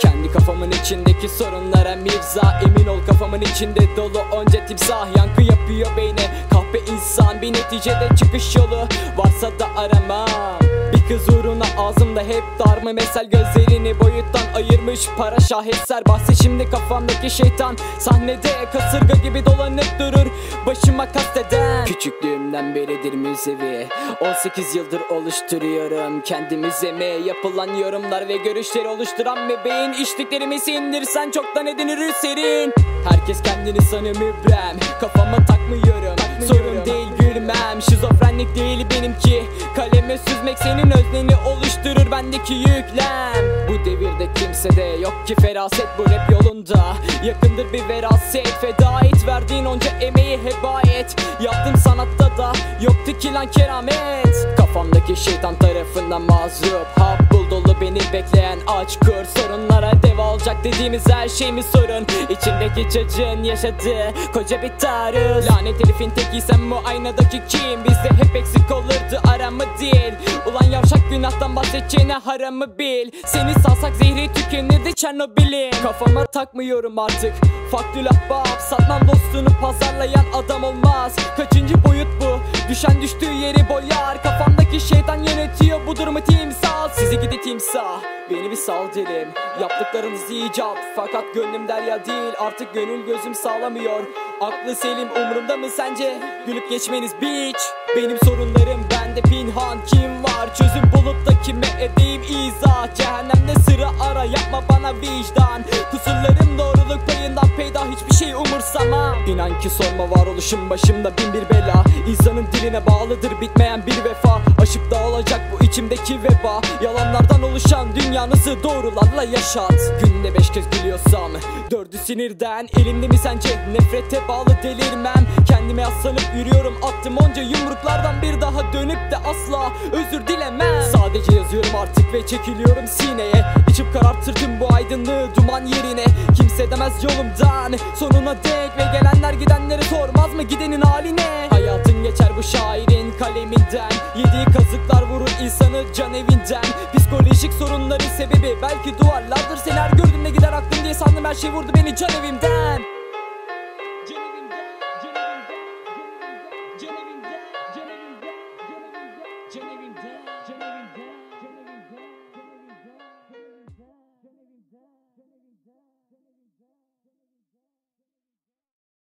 Kendi kafamın içindeki sorunlara mirza Emin ol kafamın içinde dolu onca timsah. Yankı yapıyor beyne kahpe insan. Bir neticede çıkış yolu varsa da aramam. Bir kız uğruna ağzımda hep darma Mesel gözlerini boyuttan ayırmış para şaheser. Bahse şimdi kafamdaki şeytan Sahnede kasırga gibi dolanıp durur. Başıma kasteden Küçüklüğümden beridir müzevi 18 yıldır oluşturuyorum Kendi müzeme yapılan yorumlar ve görüşleri oluşturan bebeğin içtiklerimi sindirsen çoktan edinir serin Herkes kendini sanıyor mübrem. Kafama takmıyorum, Sorun değil gülmem. Şizofrenlik değil benimki. Kaleme süzmek senin özneni oluşturur bendeki yüklem. Bu devirde kimsede yok ki feraset. Bu rap yolunda. Yakındır bir veraset. Feda et Verdiğin onca emeği heba et. Yaptım sanatta da yoktu ki lan keramet. Kafamdaki şeytan tarafından mazlup Hap beni bekleyen aç kur Sorunlara deva olacak dediğimiz her şey mi sorun. İçimdeki çocuğun yaşadığı koca bir taarruz. Lanet herifin tekiysem bu aynadaki kim? Bizde hep eksik olurdu aramı değil? Ulan yavşak günahtan bahsedeceğine haramı bil? Seni salsak zehri tükenirdi Çernobil'in. Kafama takmıyorum artık. Faktül ahbap Satmam dostunu pazarlayan adam olmaz. Kaçıncı bu Düşen düştüğü yeri boyar. Kafamdaki şeytan yönetiyor bu durumu timsal Sizi gidi timsah Beni bir sal derim Yaptıklarınız icap Fakat gönlüm derya değil. Artık gönül gözüm sağlamıyor. Aklı selim umurumda mı sence? Gülüp geçmeniz bitch Benim sorunlarım bende pinhan. Kim var? Çözüm bulup da kime edeyim? İzah. Cehennemde sıra ara. Yapma bana vicdan. Kusurlarım doğruluk payından peyda hiçbir şey umursama İnan ki sorma varoluşum başımda bin bir bela. İnsanın diline bağlıdır bitmeyen bir vefa. Aşıp dağılacak bu içimdeki veba. Yalanlardan oluşan dünyanızı doğrularla yaşat. Günde beş kez gülüyorsam Dördü sinirden elimde mi sence? Nefrete bağlı delirmem. Kendime yaslanıp yürüyorum. Attım onca yumruklardan Bir daha dönüp de asla özür dilemem. Sadece yazıyorum artık ve çekiliyorum sineye. İçip karartırdım bu aydınlığı duman yerine. Kimse demez yolumdan sonuna dek Ve gelenler gidenleri sormaz mı gidenin haline? Hayatın geçer bu şairin kaleminden. Yediği kazıklar vurur insanı can evinden Değişik sorunların sebebi belki duvarlardır Seni her gördüğümde gider aklım diye sandım her şey vurdu beni can evimden Cenevimden, Cenevimden, Cenevimden, Cenevimden, Cenevimden, Cenevimden.